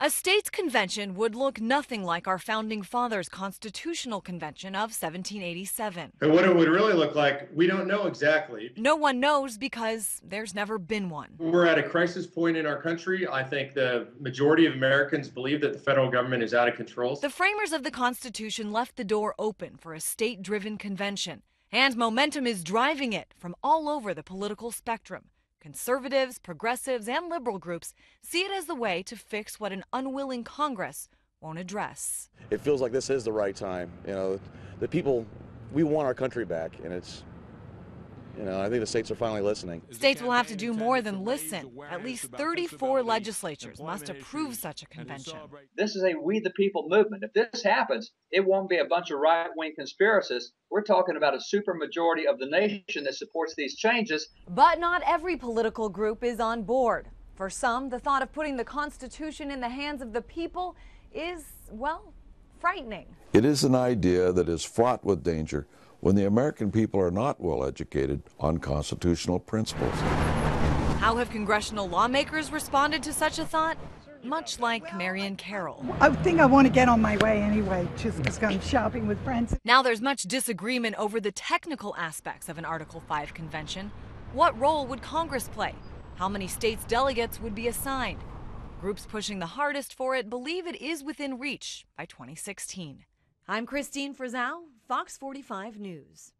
A state's convention would look nothing like our founding fathers' constitutional convention of 1787. And what it would really look like, we don't know exactly. No one knows because there's never been one. We're at a crisis point in our country. I think the majority of Americans believe that the federal government is out of control. The framers of the Constitution left the door open for a state driven convention, and momentum is driving it from all over the political spectrum. Conservatives, progressives, and liberal groups see it as the way to fix what an unwilling Congress won't address. It feels like this is the right time. You know, the people, we want our country back, and it's, you know, I think the states are finally listening. States will have to do more than listen. At least 34 legislatures must approve such a convention. This is a we the people movement. If this happens, it won't be a bunch of right wing conspiracists. We're talking about a supermajority of the nation that supports these changes. But not every political group is on board. For some, the thought of putting the Constitution in the hands of the people is, well, frightening. It is an idea that is fraught with danger when the American people are not well educated on constitutional principles. How have congressional lawmakers responded to such a thought? Much like Marion Carroll. I think I want to get on my way anyway, just because I'm shopping with friends. Now there's much disagreement over the technical aspects of an Article 5 convention. What role would Congress play? How many states' delegates would be assigned? Groups pushing the hardest for it believe it is within reach by 2016. I'm Christine Frizzell, Fox 45 News.